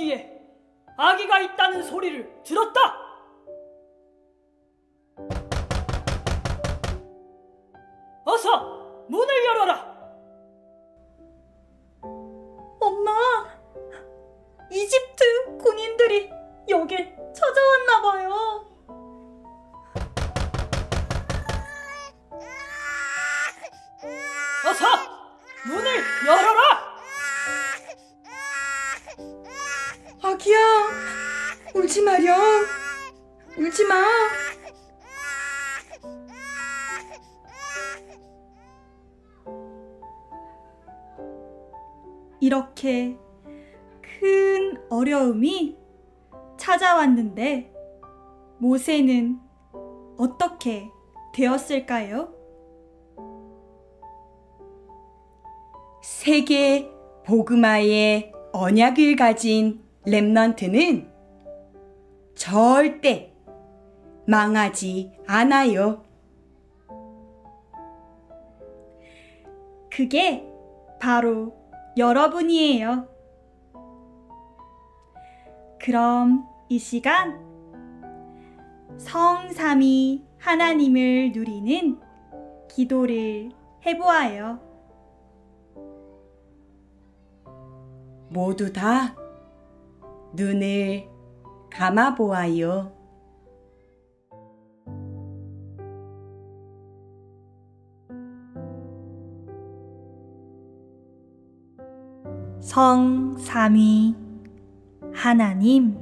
여기에 아기가 있다는 소리를 들었다. 아기야, 울지 마렴. 울지 마. 이렇게 큰 어려움이 찾아왔는데 모세는 어떻게 되었을까요? 세계 복음화의 언약을 가진 렘넌트는 절대 망하지 않아요. 그게 바로 여러분이에요. 그럼 이 시간 성삼위 하나님을 누리는 기도를 해보아요. 모두 다 눈을 감아 보아요. 성삼위 하나님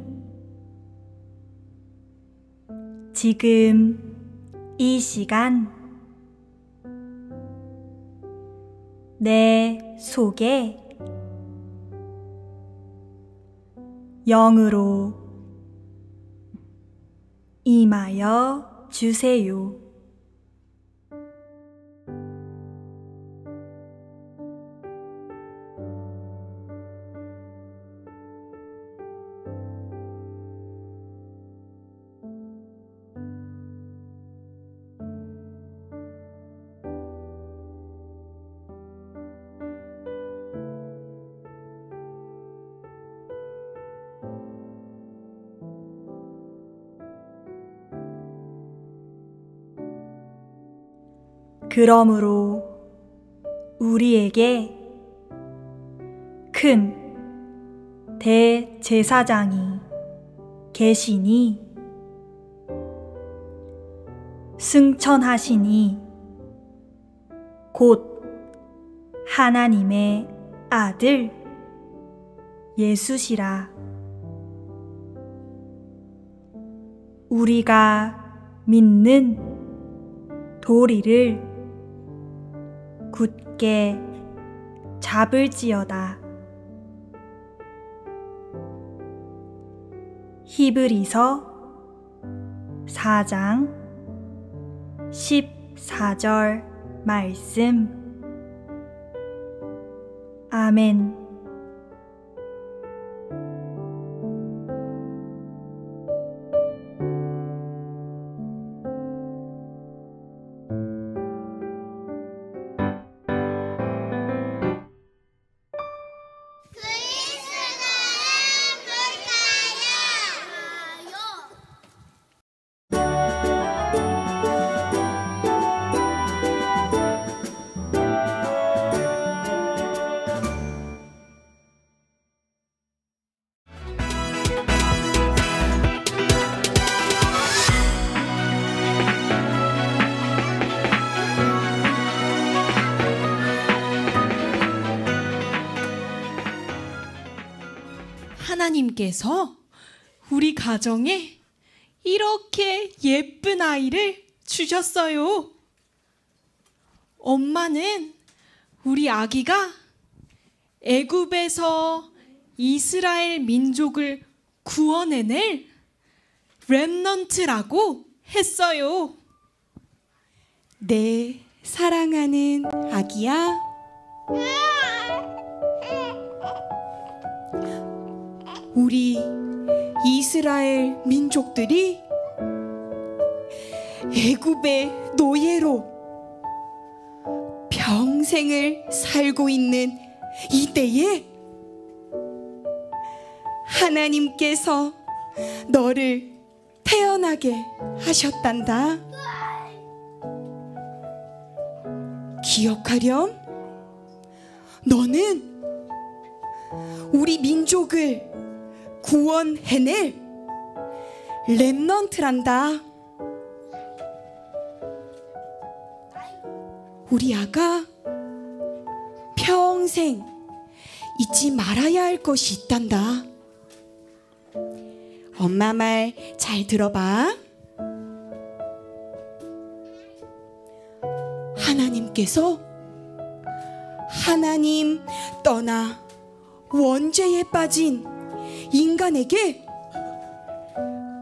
지금 이 시간 내 속에 영으로 임하여 주세요. 그러므로 우리에게 큰 대제사장이 계시니 승천하시니 곧 하나님의 아들 예수시라. 우리가 믿는 도리를 굳게 잡을지어다. 히브리서 4장 14절 말씀 아멘 하나님께서 우리 가정에 이렇게 예쁜 아이를 주셨어요. 엄마는 우리 아기가 애굽에서 이스라엘 민족을 구원해낼 렘넌트라고 했어요. 네, 사랑하는 아기야. 우리 이스라엘 민족들이 애굽의 노예로 평생을 살고 있는 이때에 하나님께서 너를 태어나게 하셨단다. 기억하렴? 너는 우리 민족을 구원해낼 랩넌트란다. 우리 아가 평생 잊지 말아야 할 것이 있단다. 엄마 말 잘 들어봐. 하나님께서 하나님 떠나 원죄에 빠진 인간에게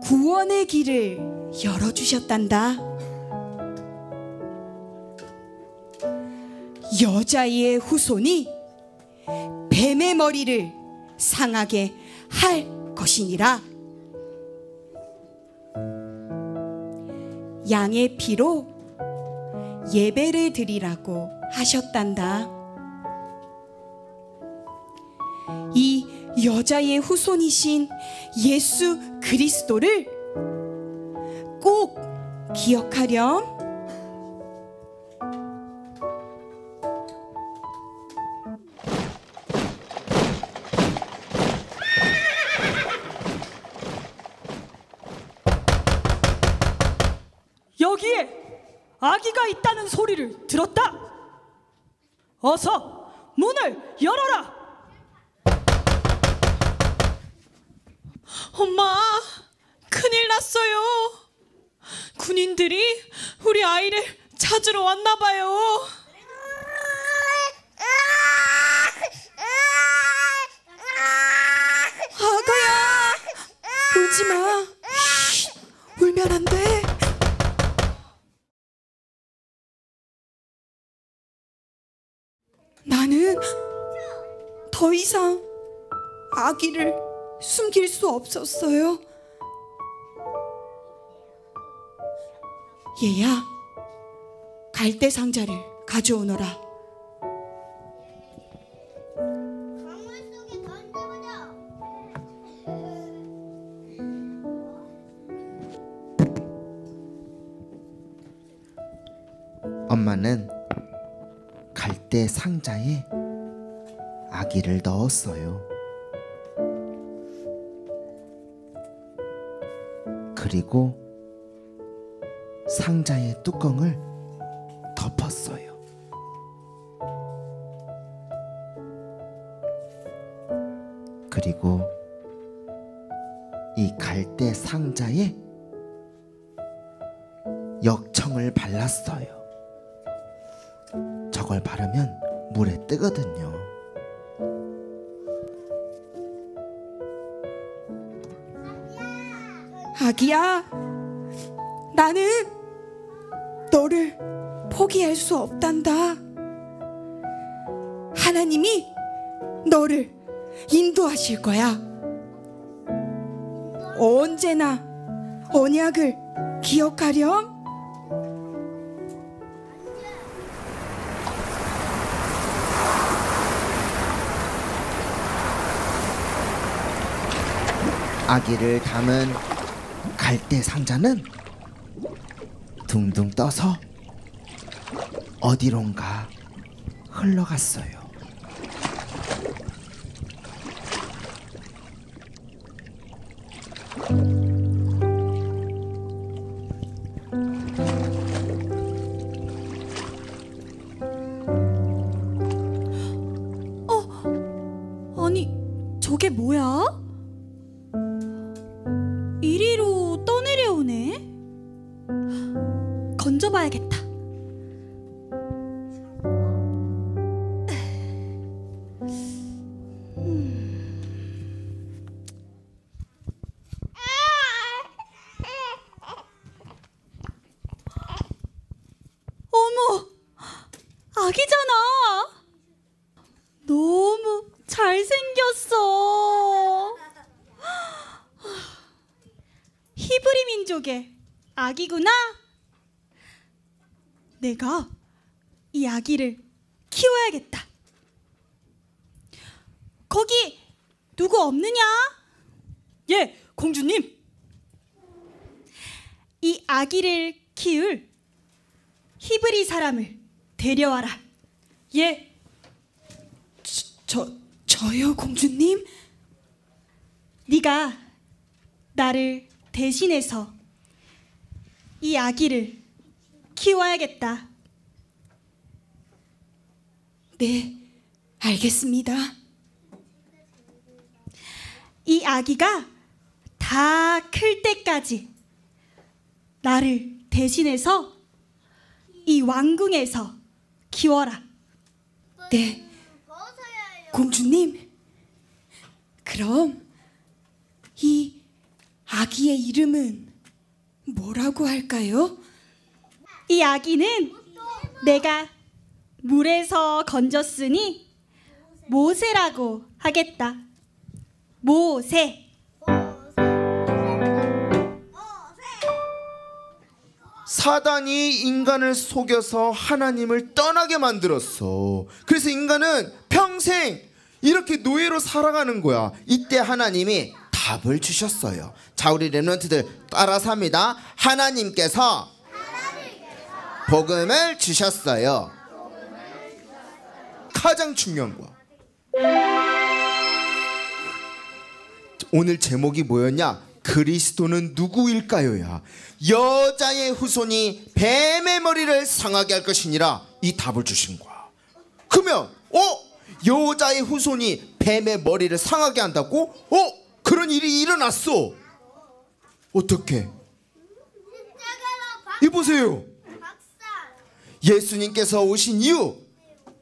구원의 길을 열어주셨단다. 여자의 후손이 뱀의 머리를 상하게 할 것이니라. 양의 피로 예배를 드리라고 하셨단다. 이 여자의 후손이신 예수 그리스도를 꼭 기억하렴. 여기에 아기가 있다는 소리를 들었다. 어서 문을 열어라. 엄마, 큰일 났어요. 군인들이 우리 아이를 찾으러 왔나 봐요. 아가야, 울지 마. 쉿, 울면 안 돼. 나는 더 이상 아기를 숨길 수 없었어요. 얘야, 갈대 상자를 가져오너라. 엄마는 갈대 상자에 아기를 넣었어요. 그리고 상자의 뚜껑을 나는 너를 포기할 수 없단다. 하나님이 너를 인도하실 거야. 언제나 언약을 기억하렴. 아기를 담은 갈대 상자는 둥둥 떠서 어디론가 흘러갔어요. 저게 뭐야? 이리로 떠내려오네? 건져봐야겠다. 내가 이 아기를 키워야겠다. 거기 누구 없느냐? 예, 공주님. 이 아기를 키울 히브리 사람을 데려와라. 예, 저 저요 공주님? 네가 나를 대신해서 이 아기를 키워야겠다. 네, 알겠습니다. 이 아기가 다 클 때까지 나를 대신해서 이 왕궁에서 키워라. 네. 공주님. 그럼 이 아기의 이름은 뭐라고 할까요? 이 아기는 내가 물에서 건졌으니 모세라고 하겠다. 모세. 사단이 인간을 속여서 하나님을 떠나게 만들었어. 그래서 인간은 평생 이렇게 노예로 살아가는 거야. 이때 하나님이 답을 주셨어요. 자, 우리 랩런트들 따라서 합니다. 하나님께서 복음을 주셨어요. 가장 중요한 거야. 오늘 제목이 뭐였냐? 그리스도는 누구일까요야. 여자의 후손이 뱀의 머리를 상하게 할 것이니라 이 답을 주신 거야. 그러면 어 여자의 후손이 뱀의 머리를 상하게 한다고? 어 그런 일이 일어났어. 어떻게? 이 보세요. 예수님께서 오신 이후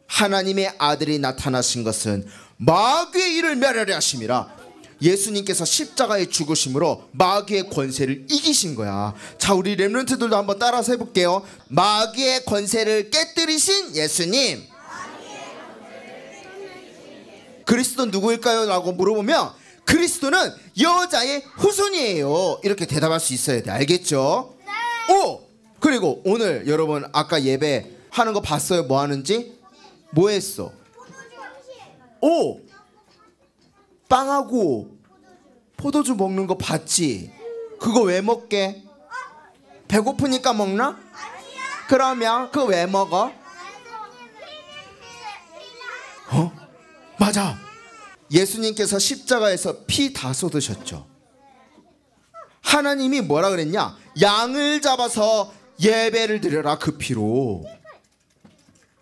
하나님의 아들이 나타나신 것은 마귀의 일을 멸하려 하심이라. 예수님께서 십자가에 죽으심으로 마귀의 권세를 이기신 거야. 자 우리 랩런트들도 한번 따라서 해볼게요. 마귀의 권세를 깨뜨리신 예수님. 그리스도 누구일까요? 라고 물어보면 그리스도는 여자의 후손이에요. 이렇게 대답할 수 있어야 돼. 알겠죠? 오! 그리고 오늘 여러분 아까 예배 하는 거 봤어요? 뭐 하는지? 뭐 했어? 오! 빵하고 포도주 먹는 거 봤지? 그거 왜 먹게? 배고프니까 먹나? 그러면 그거 왜 먹어? 어? 맞아. 예수님께서 십자가에서 피 다 쏟으셨죠. 하나님이 뭐라 그랬냐? 양을 잡아서 예배를 드려라 그 피로.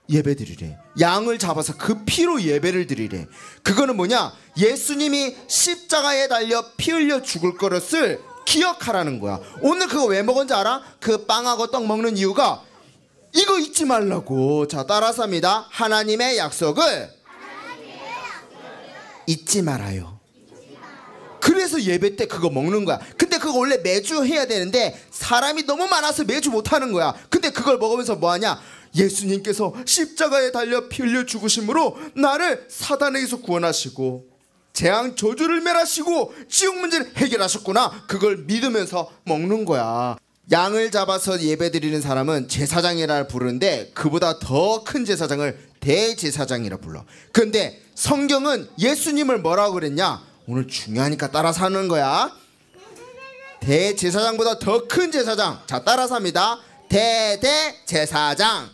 예배 드리래. 양을 잡아서 그 피로 예배를 드리래. 그거는 뭐냐? 예수님이 십자가에 달려 피 흘려 죽을 것을 기억하라는 거야. 오늘 그거 왜 먹은지 알아? 그 빵하고 떡 먹는 이유가 이거 잊지 말라고. 자, 따라서 합니다. 하나님의 약속을 잊지 말아요. 그래서 예배 때 그거 먹는 거야. 근데 그거 원래 매주 해야 되는데 사람이 너무 많아서 매주 못 하는 거야. 근데 그걸 먹으면서 뭐 하냐? 예수님께서 십자가에 달려 피 흘려 죽으심으로 나를 사단에게서 구원하시고 재앙 저주를 멸하시고 지옥 문제를 해결하셨구나. 그걸 믿으면서 먹는 거야. 양을 잡아서 예배드리는 사람은 제사장이라 부르는데 그보다 더 큰 제사장을 대제사장이라 불러. 근데 성경은 예수님을 뭐라고 그랬냐? 오늘 중요하니까 따라서 하는 거야. 대제사장보다 더 큰 제사장. 자, 따라서 합니다. 대대제사장.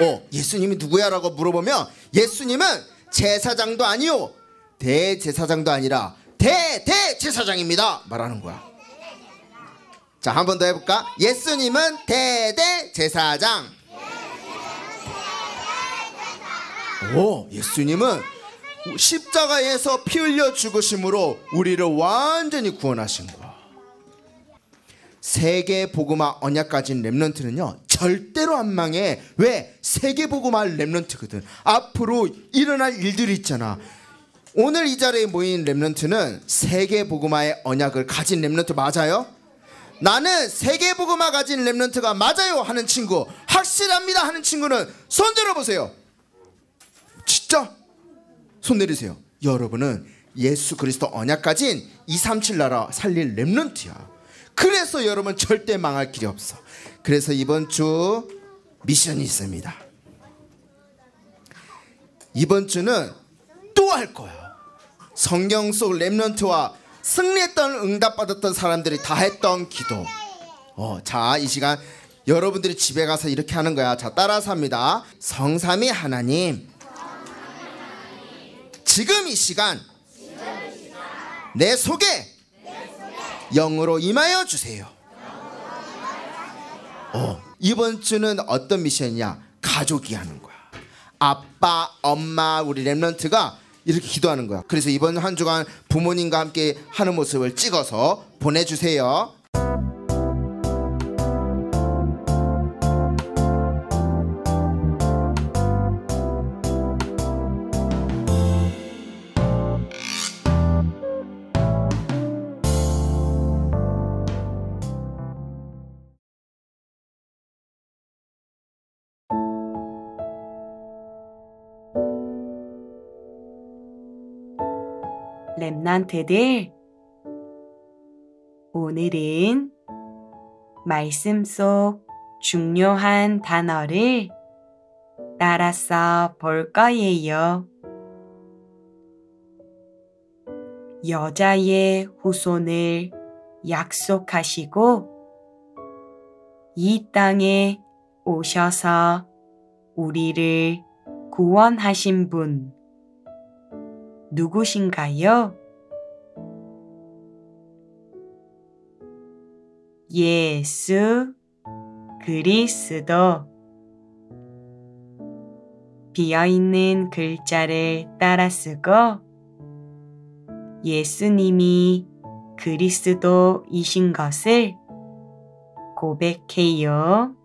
어, 예수님이 누구야라고 물어보면 예수님은 제사장도 아니요. 대제사장도 아니라 대대제사장입니다. 말하는 거야. 자, 한 번 더 해볼까? 예수님은 대대제사장. 오, 예수님은 십자가에서 피 흘려 죽으심으로 우리를 완전히 구원하신 거야. 세계 복음화 언약 가진 렘넌트는요 절대로 안 망해. 왜? 세계 복음화 렘넌트거든. 앞으로 일어날 일들이 있잖아. 오늘 이 자리에 모인 렘넌트는 세계 복음화의 언약을 가진 렘넌트 맞아요? 나는 세계 복음화 가진 렘넌트가 맞아요 하는 친구 확실합니다 하는 친구는 손 들어보세요. 진짜 손 내리세요. 여러분은 예수 그리스도 언약 가진 237 나라 살릴 렘넌트야. 그래서 여러분 절대 망할 길이 없어. 그래서 이번 주 미션이 있습니다. 이번 주는 또 할 거야. 성경 속 렘넌트와 승리했던 응답받았던 사람들이 다 했던 기도. 어, 자, 이 시간 여러분들이 집에 가서 이렇게 하는 거야. 자, 따라서 합니다. 성삼위 하나님. 지금 이 시간 내 속에 영으로 임하여 주세요. 어, 이번 주는 어떤 미션이냐? 가족이 하는 거야. 아빠, 엄마, 우리 랩런트가 이렇게 기도하는 거야. 그래서 이번 한 주간 부모님과 함께 하는 모습을 찍어서 보내주세요. 랩런트들, 오늘은 말씀 속 중요한 단어를 따라서 볼 거예요. 여자의 후손을 약속하시고 이 땅에 오셔서 우리를 구원하신 분 누구신가요? 예수 그리스도 비어있는 글자를 따라 쓰고 예수님이 그리스도이신 것을 고백해요.